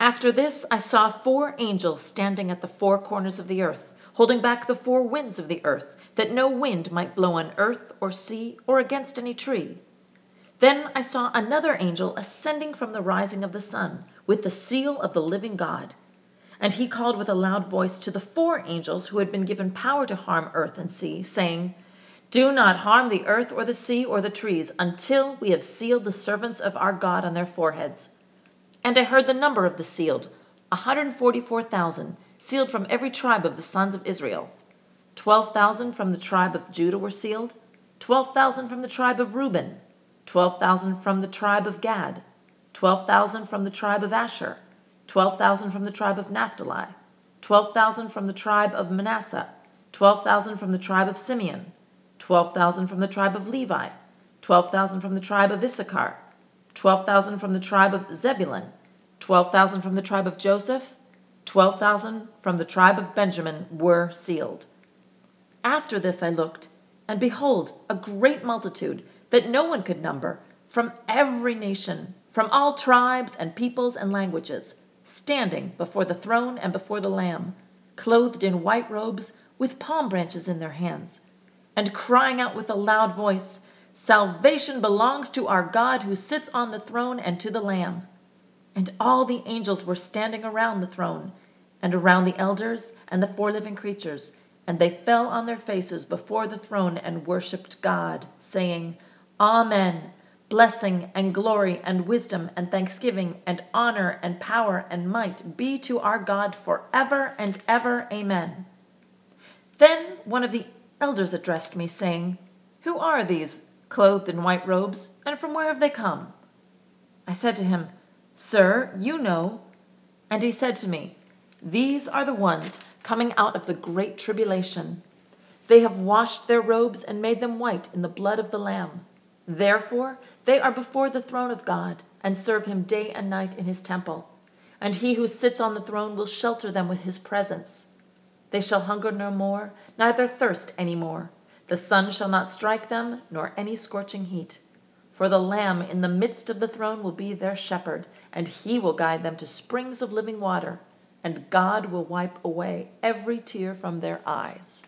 After this, I saw four angels standing at the four corners of the earth, holding back the four winds of the earth, that no wind might blow on earth or sea or against any tree. Then I saw another angel ascending from the rising of the sun, with the seal of the living God. And he called with a loud voice to the four angels who had been given power to harm earth and sea, saying, Do not harm the earth or the sea or the trees until we have sealed the servants of our God on their foreheads. And I heard the number of the sealed, a 144,000, sealed from every tribe of the sons of Israel. 12,000 from the tribe of Judah were sealed, 12,000 from the tribe of Reuben, 12,000 from the tribe of Gad, 12,000 from the tribe of Asher, 12,000 from the tribe of Naphtali, 12,000 from the tribe of Manasseh, 12,000 from the tribe of Simeon, 12,000 from the tribe of Levi, 12,000 from the tribe of Issachar, 12,000 from the tribe of Zebulun, 12,000 from the tribe of Joseph, 12,000 from the tribe of Benjamin were sealed. After this I looked, and behold, a great multitude that no one could number, from every nation, from all tribes and peoples and languages, standing before the throne and before the Lamb, clothed in white robes, with palm branches in their hands, and crying out with a loud voice, Salvation belongs to our God who sits on the throne and to the Lamb. And all the angels were standing around the throne, and around the elders and the four living creatures, and they fell on their faces before the throne and worshipped God, saying, Amen. Blessing and glory and wisdom and thanksgiving and honor and power and might be to our God forever and ever. Amen. Then one of the elders addressed me, saying, Who are these, clothed in white robes, and from where have they come? I said to him, Sir, you know. And he said to me, These are the ones coming out of the great tribulation. They have washed their robes and made them white in the blood of the Lamb. Therefore, they are before the throne of God and serve him day and night in his temple. And he who sits on the throne will shelter them with his presence. They shall hunger no more, neither thirst any more. The sun shall not strike them, nor any scorching heat. For the Lamb in the midst of the throne will be their shepherd, and he will guide them to springs of living water, and God will wipe away every tear from their eyes.